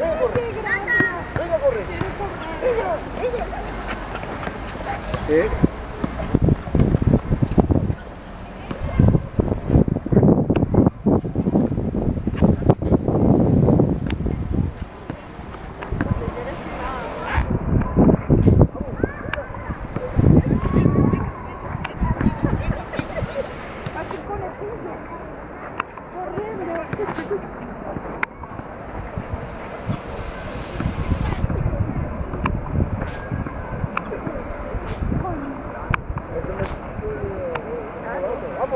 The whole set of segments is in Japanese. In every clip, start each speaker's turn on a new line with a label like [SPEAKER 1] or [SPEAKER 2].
[SPEAKER 1] Eh?
[SPEAKER 2] Ele.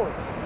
[SPEAKER 1] Via,